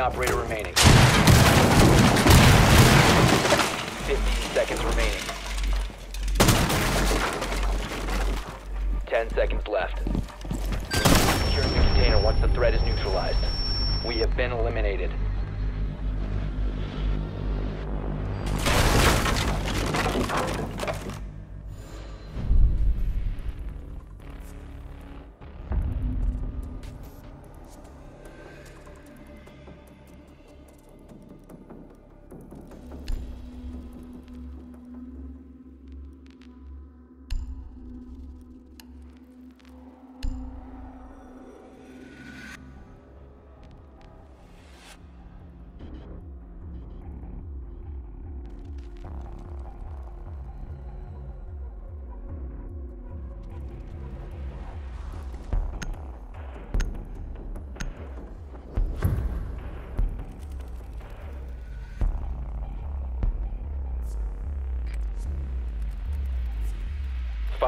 operator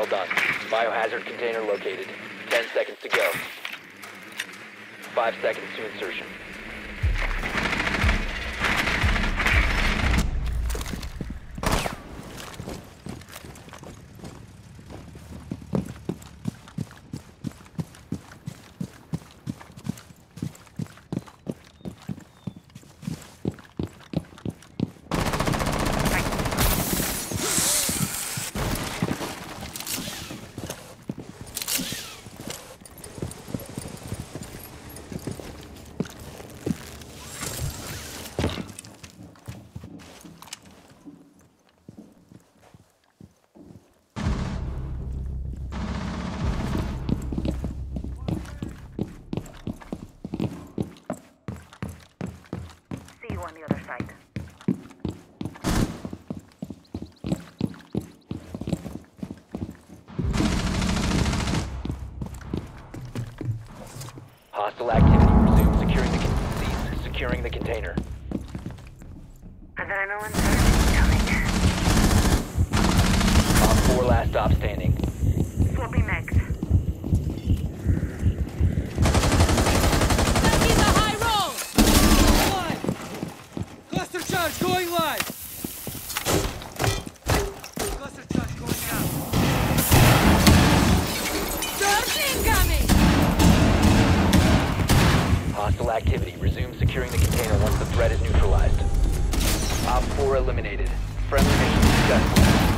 Well done. Biohazard container located. 10 seconds to go. 5 seconds to insertion. Hostile activity resumed. Securing the con- cease securing the container. Adrenaline surge coming. Op 4 last stop standing. Securing the container once the threat is neutralized. Op 4 eliminated. Friendly mission successful.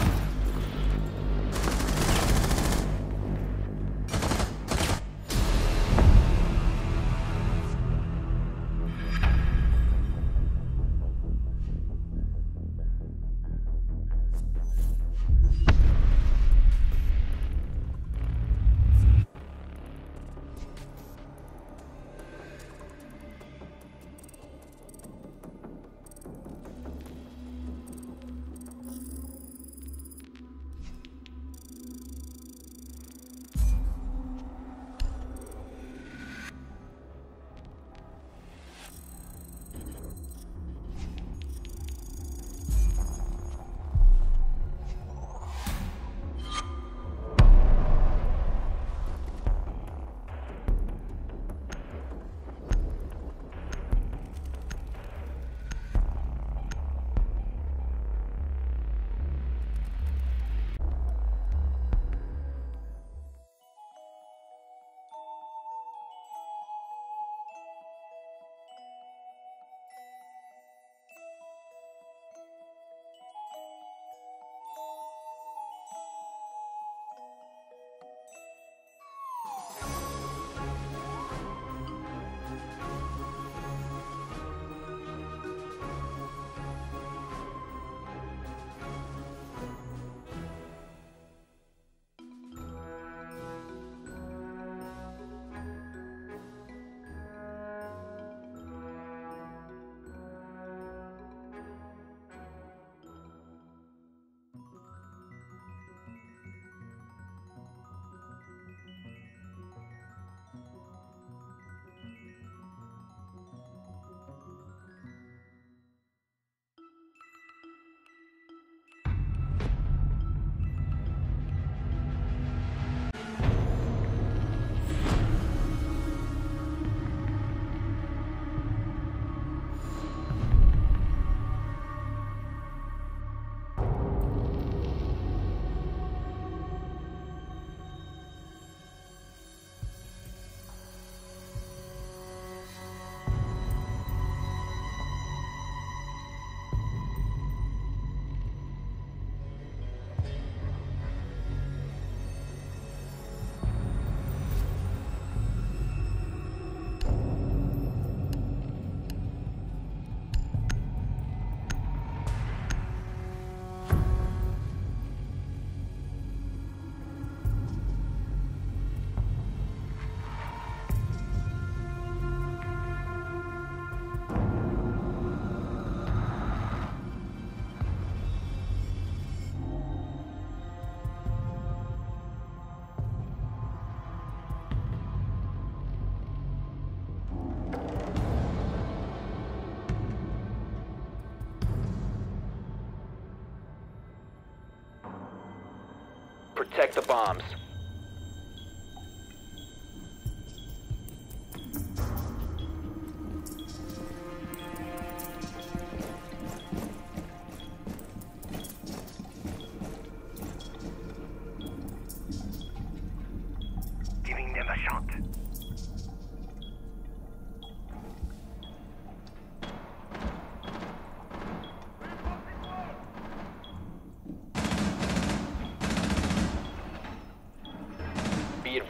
Protect the bombs.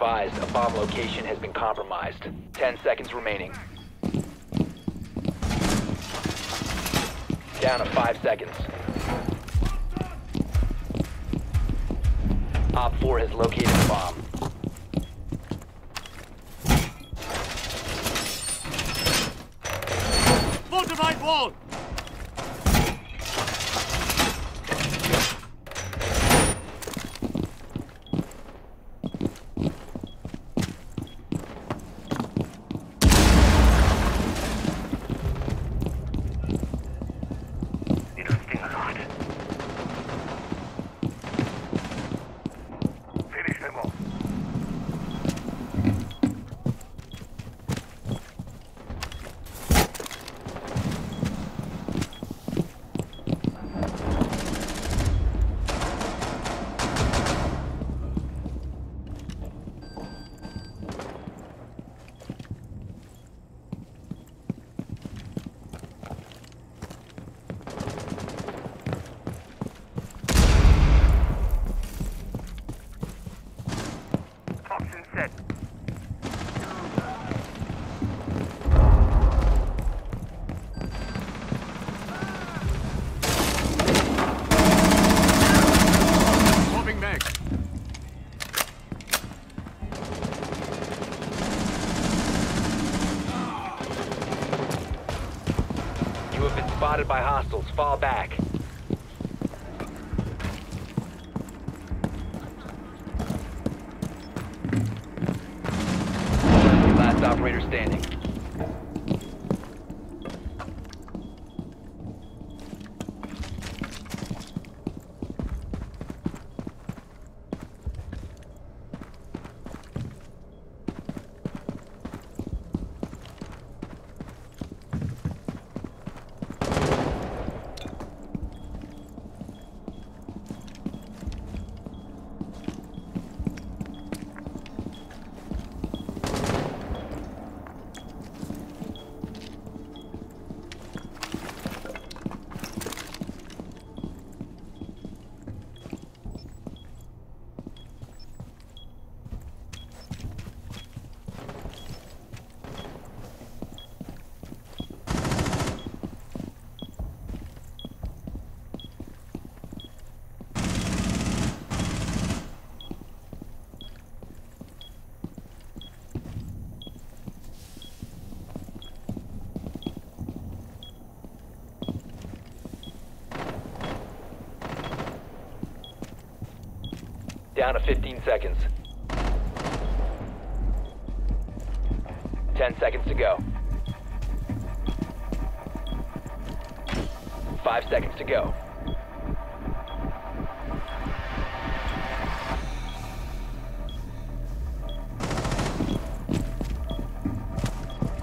Advised, a bomb location has been compromised. Ten seconds remaining. Down to five seconds. Op 4 has located the bomb. By hostiles. Fall back. Last operator standing. Down to 15 seconds. 10 seconds to go. 5 seconds to go.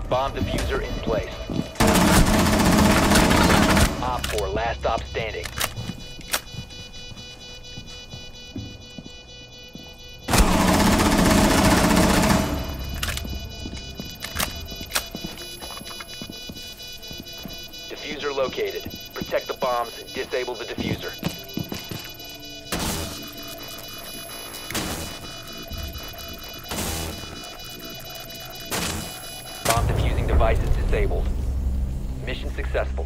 Bomb defuser in place. Op 4, last stop standing. Defuser located. Protect the bombs, disable the defuser. Bomb defusing devices disabled. Mission successful.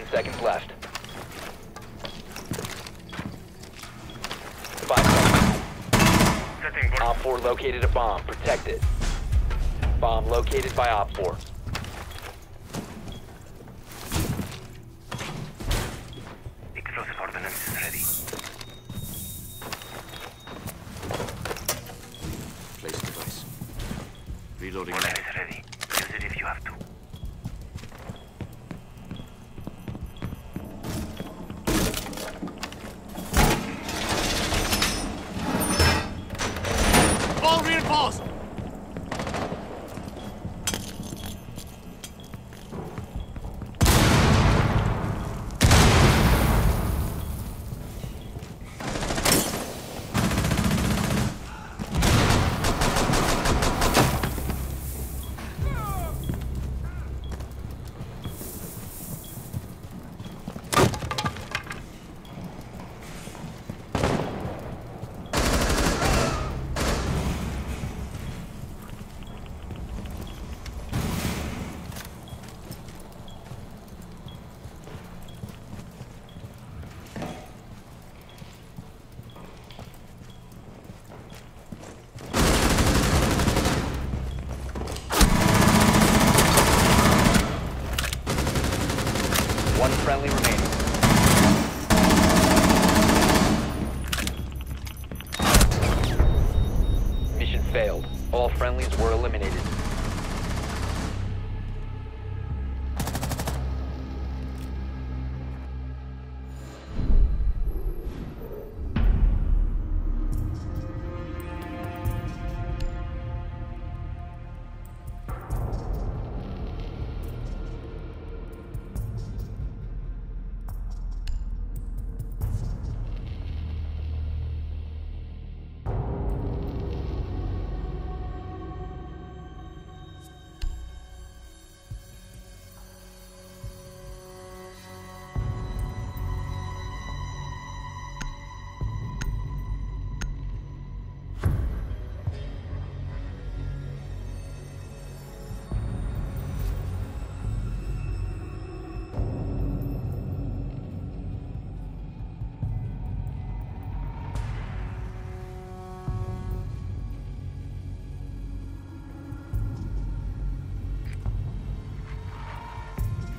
10 seconds left. Five seconds. Op 4 located a bomb. Protect it. Bomb located by Op 4.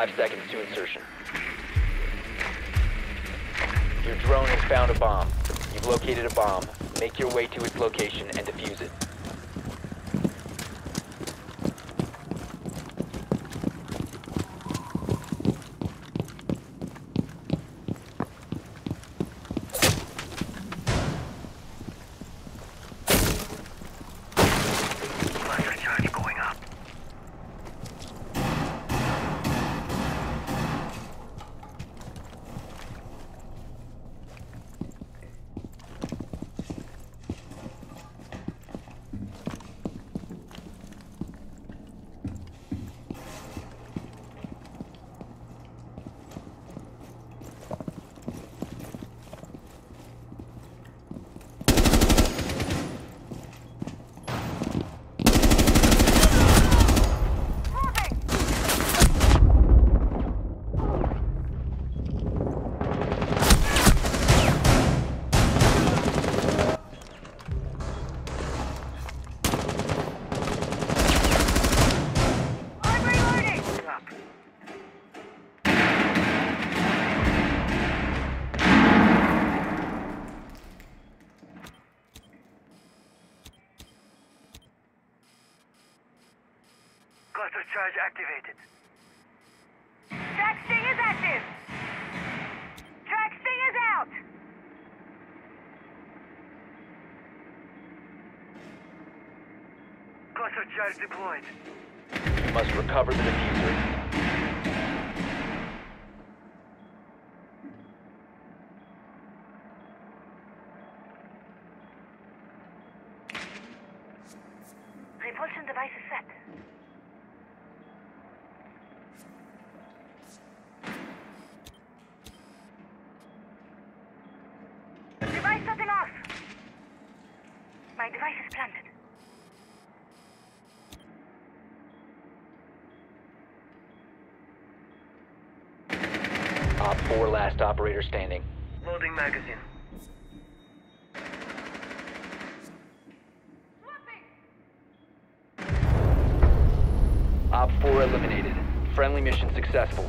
Five seconds to insertion. Your drone has found a bomb. You've located a bomb. Make your way to its location and defuse it. Charge activated. Track sting is active. Track sting is out. Cluster charge deployed. You must recover the defuser. Repulsion device is set. Device setting off. My device is planted. Op 4 last operator standing. Loading magazine. Op 4 eliminated. Friendly mission successful.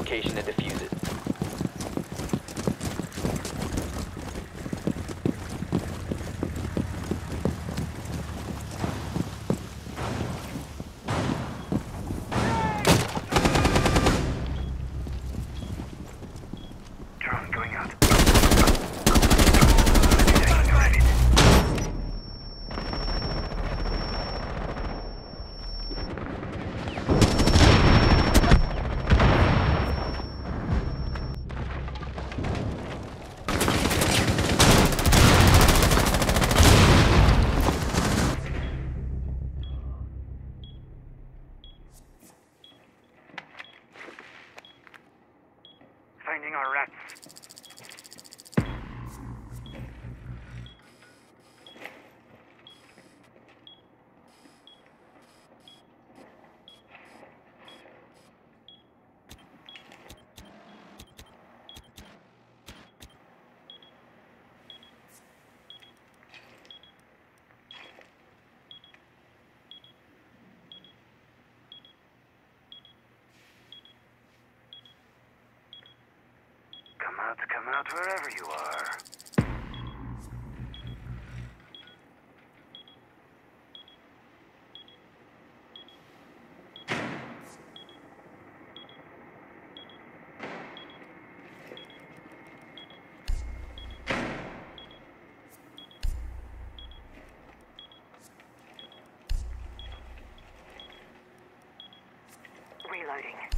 location and defuse it. Drone going out. Finding our rats. Come out, wherever you are. Reloading.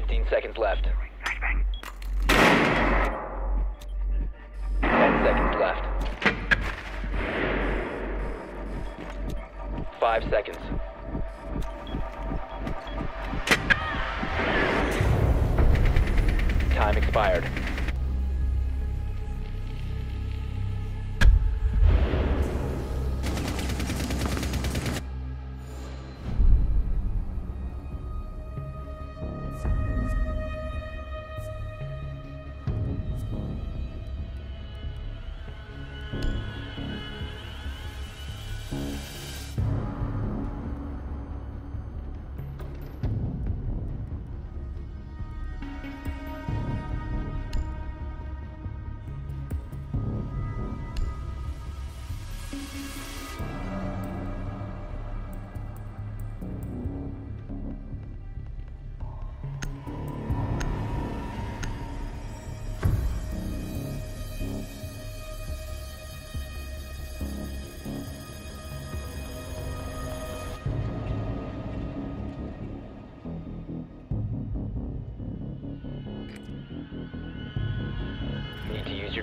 15 seconds left.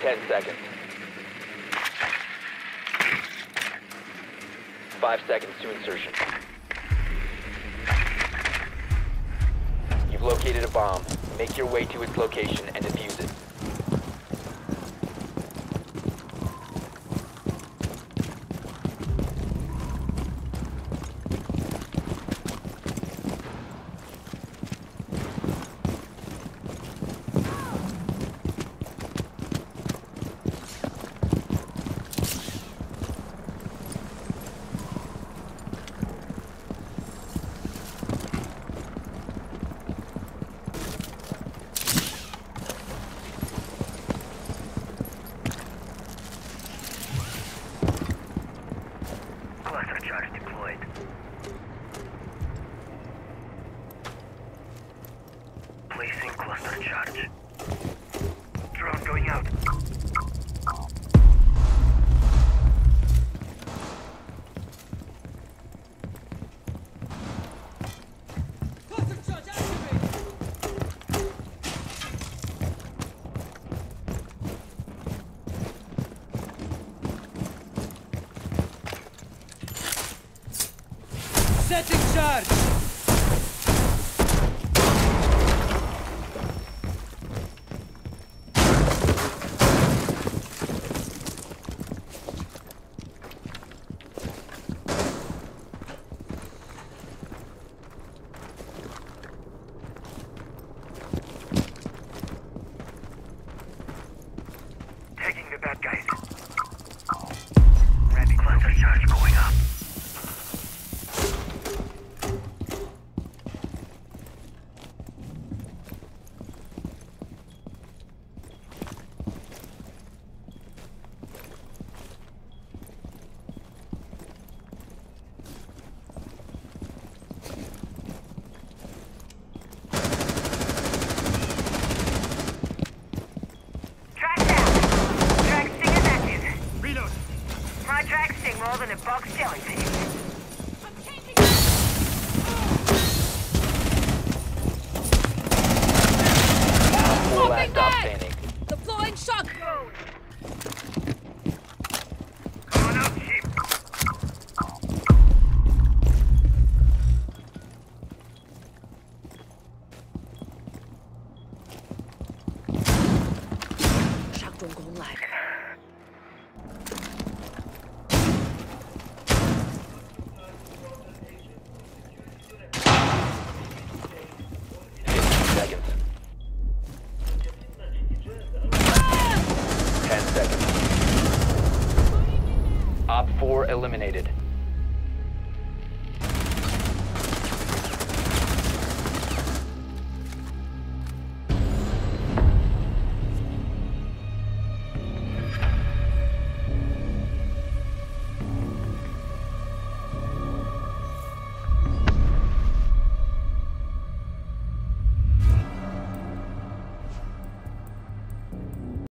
10 seconds. Five seconds to insertion. You've located a bomb. Make your way to its location and defuse it.